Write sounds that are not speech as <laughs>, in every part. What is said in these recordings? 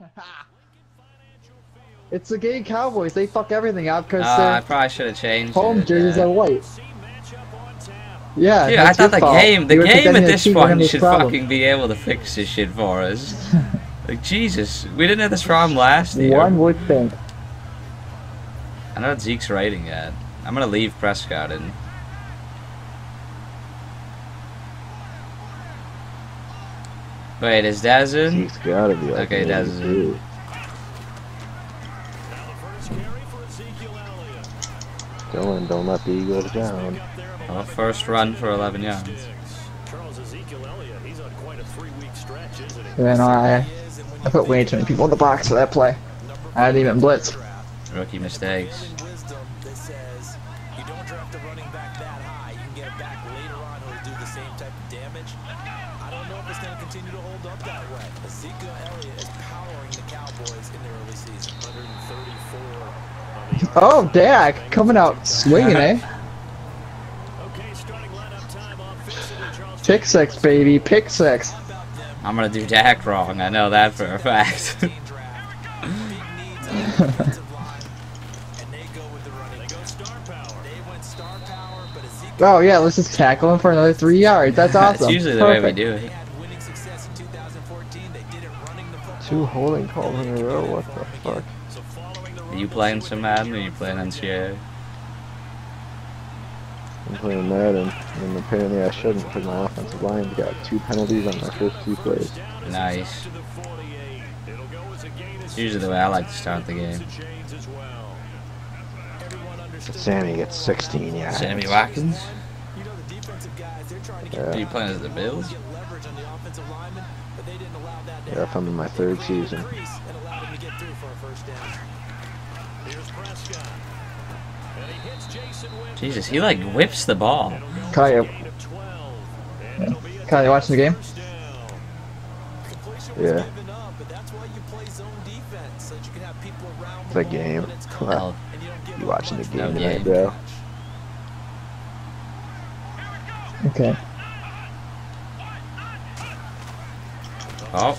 <laughs> it's the gay Cowboys. They fuck everything up because Oh, I probably should have changed home it. jerseys yeah. are white. Yeah. Dude, I thought the fault. game, the game at this point should problem. fucking be able to fix this shit for us. <laughs> like Jesus, we didn't have this problem last year. One would think. I know Zeke's writing at. I'm gonna leave Prescott in. Wait, is Dez in? Zeke's gotta be like Okay, an that's- 82. Dylan, don't let the Eagles down. Oh, first run for 11 yards. Yeah, no, I, I put way too many people in the box for that play. I didn't even blitz. Rookie mistakes. Elliott is powering the Cowboys in the early season. 134 Oh, Dak coming out swinging, eh? Pick six, baby, pick six. I'm gonna do Dak wrong. I know that for a fact. <laughs> draft. Big needs on the <laughs> defensive line, and they go with the running. They go star power. They went star power, but Ezekiel Oh yeah, let's just tackle him for another three yards. That's awesome. That's usually the way we do it. Two holding calls in a row, what the fuck? Are you playing some Madden or are you playing NCAA? I'm playing Madden, and apparently I shouldn't because my offensive line got two penalties on my first two plays. Nice. It's usually the way I like to start the game. Sammy gets 16 yards. Sammy Watkins? You know the defensive guys, they're trying to get Are Yeah, you playing as the Bills? get leverage on the offensive lineman, but they didn't allow that to yeah, if I'm in my third season. increase and allowed him to get through for a first down. Jesus, he like whips the ball. Kyle, yeah. Kyle, you watching the game? Yeah. given up, but that's why you play zone defense so that you can have people around The game. when it's Well, you don't give You up watching the oh, game No tonight, game. bro? Okay. Oh,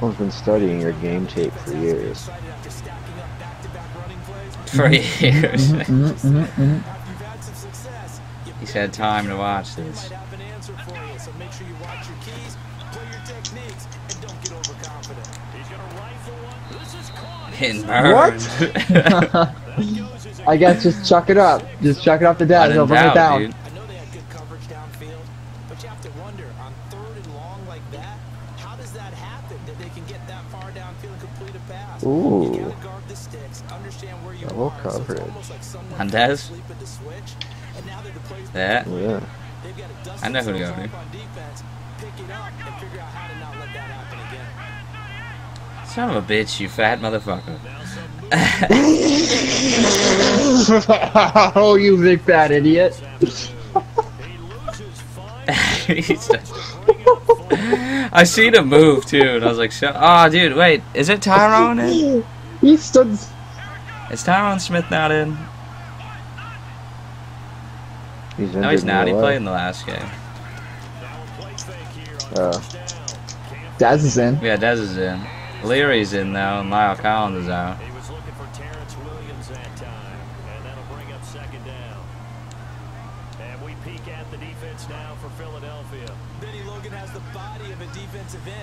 down. Dylan's been studying your game tape for years. excited after stacking up back-to-back running plays. For years. Mm-hmm, mm-hmm. After you've had some success, you He's had time to watch this. might have an answer for you. So make sure you watch your keys, play your techniques, and don't get overconfident. He's going to rifle one. This is caught. Getting burned. I guess just chuck it up. Just chuck it up to When dad. He'll bring it down. dude. It up, and figure out how to not let that happen again. Son of a bitch, you fat motherfucker. <laughs> oh, you big fat idiot. <laughs> I seen him move too, and I was like, "Shut!" Oh, dude, wait, is it Tyron in? He stood. Is Tyron Smith not in? He's No, he's not. He played in the last game. Uh, Dez is in. Yeah, Dez is in. Leary's in though, and La'el Collins is out. He was looking for Terrance Williams that time, and that'll bring up second down. And we peek at the defense now for Philadelphia. Bennie Logan has the body of a defensive end.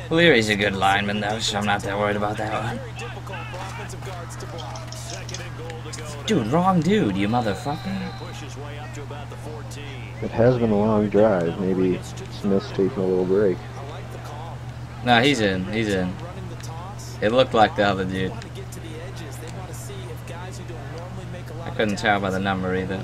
Leary's a good lineman though, so I'm not that worried about that one. Very difficult for offensive guards to block. Second and goal to go. Dude, wrong dude, you motherfucker. Push his way up to about the 14. it has been a long drive. Maybe Smith's taking a little break. I like the call. No, he's in. He's in. Running the toss. It looked like the other dude. want to get to the edges. They want to see if guys who don't normally make a lot I couldn't tell by the number either.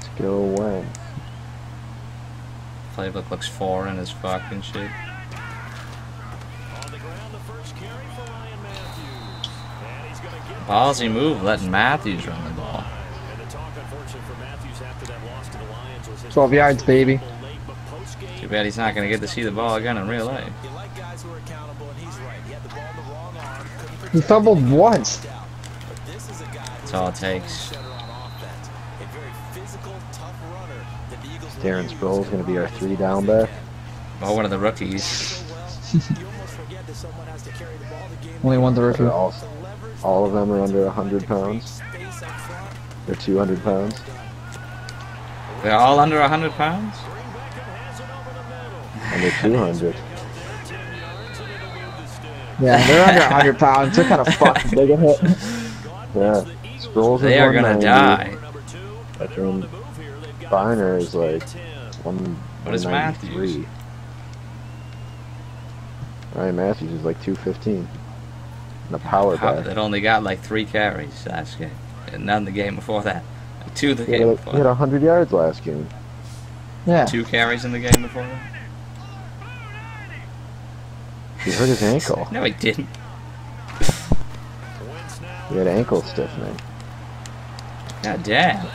Let's go when. Playbook looks foreign as fuck and shit. On the ground, the first carry for Ryan Mathews. And he's going to get Ballsy move, letting Mathews run the ball. And the talk, unfortunately, for Mathews after that loss to the Lions was his 12 yards, baby. late, but post-game, Too bad he's not gonna get to see the ball again in real life. He fumbled once. who are accountable, and Darren use Sproles gonna be our three down can. back. Oh, one of the rookies. So well, you almost forget that someone has to carry the ball the game. Only one's a rookie. All, all of them are under 100 pounds. space. They're 200 pounds. They're all under 100 pounds? Under 200. Yeah, they're under 100 pounds. They're kind of <laughs> fucking big and hit. Yeah. Sproles They are gonna die. Veteran Biner is like one. What is 193. Ryan Mathews is like 215. And a power How, back. that only got like three carries last game. And none the game before that. Like two the He game had, before he had that. 100 yards last game. Yeah. Two carries in the game before that? He hurt his ankle. <laughs> No, he didn't. He had ankle stiffening. God damn.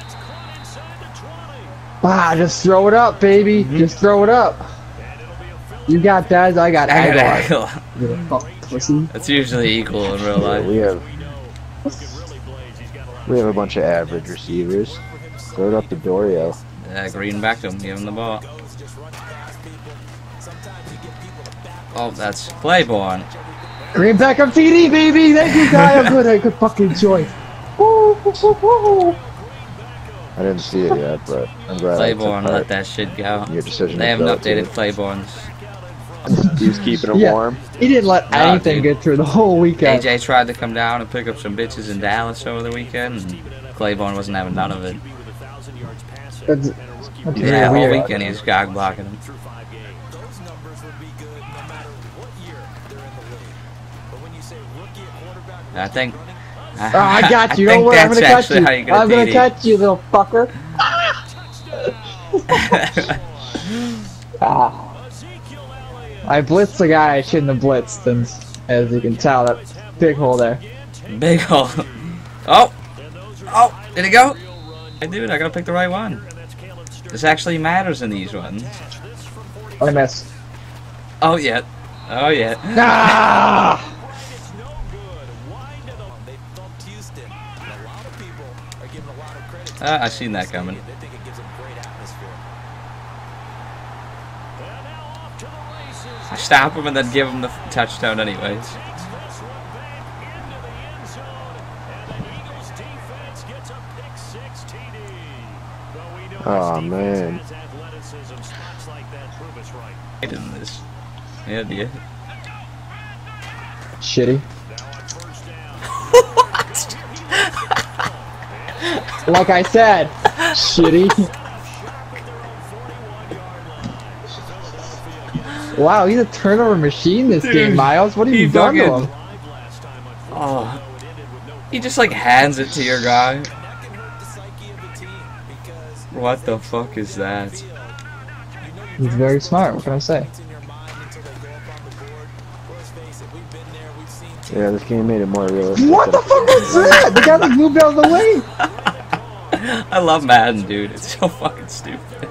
Ah, just throw it up, baby. Just throw it up. You got Dez, I got I got Agholor. <laughs> You fuck pussy. That's usually equal in real Yeah, life. we have we have a bunch of average receivers. Throw it up to Dorio. Yeah, Green Beckham, give him the ball. Goes just running past people. Sometimes you get people to back Oh, that's Claiborne. Green Beckham TD, baby. Thank you, guy. I'm good. I good fucking choice. Woo, woo, woo, woo. I didn't see it yet, but I'm glad Claiborne I let that shit go. your decision. They haven't updated to Claiborne's. him. Keeping him Yeah. warm. He didn't let Nah, anything dude. get through the whole weekend. AJ tried to come down and pick up some bitches in Dallas over the weekend, and Claiborne wasn't having none of it. That's, that's Yeah, really all weird. weekend he was gog blocking him. Those numbers would be good no matter what year they're in the league. But when you say rookie quarterback, I think. Oh, I got you. I Don't worry, I'm gonna catch you. how you get a I'm gonna catch you, little fucker. <laughs> ah. I blitzed the guy I shouldn't have blitzed, and as you can tell, that big hole there. Big hole. Oh! Oh! Did it go? I did. I gotta pick the right one. This actually matters in these ones. I missed. Oh, yeah. Oh, yeah. Ah! <laughs> Uh, I seen that coming. They think it gives them. I stop him and then give him the touchdown anyways. Oh man. I did this. Yeah, yeah. Shitty. <laughs> like I said, shitty. wow, he's a turnover machine this Dude, game, Miles. What have you done to him? Oh. He just like hands it to your guy. That can hurt the psyche of the team because What the fuck is that? He's very smart. What can I say? it's in your mind until they go up on the board. Let's face it, we've been there, we've seen teams Yeah, this game made it more realistic. What the fuck was that? The guy like moved out of the way. <laughs> I love Madden, dude. It's so fucking stupid.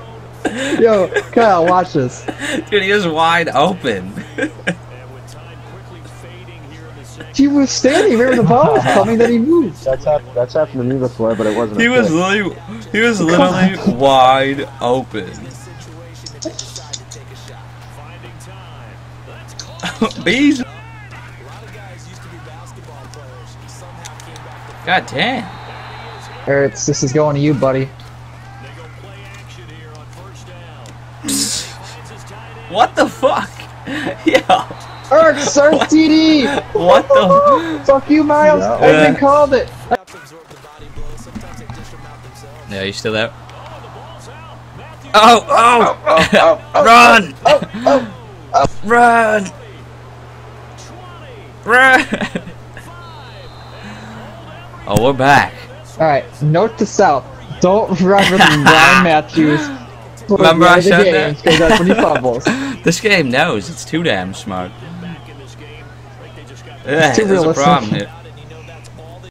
Yo, Kyle, watch this. <laughs> Dude, he was wide open. <laughs> He was standing where the ball was coming, then he moved. <laughs> That's hap- that's happened to me before, but it wasn't. he a was pick. literally, he was literally wide open. situation that they decide to take a shot. Bees. A lot of guys used to be basketball players. Somehow came back to God damn. Ertz, this is going to you, buddy. What the fuck? <laughs> Yo. Ertz, search TD. What the? <laughs> Fuck you, Miles. Yeah. I even called it. have to absorb the body blows. Yeah, you still there? Oh, oh! oh, oh run! Run! Run! <laughs> oh, we're back. Alright, note to self. Don't <laughs> reference Ryan <laughs> Mathews. Remember I said games, that? 'cause that's when he <laughs> fumbles. This game knows it's too damn smart. back in this game like they just got Yeah, too there's a problem here.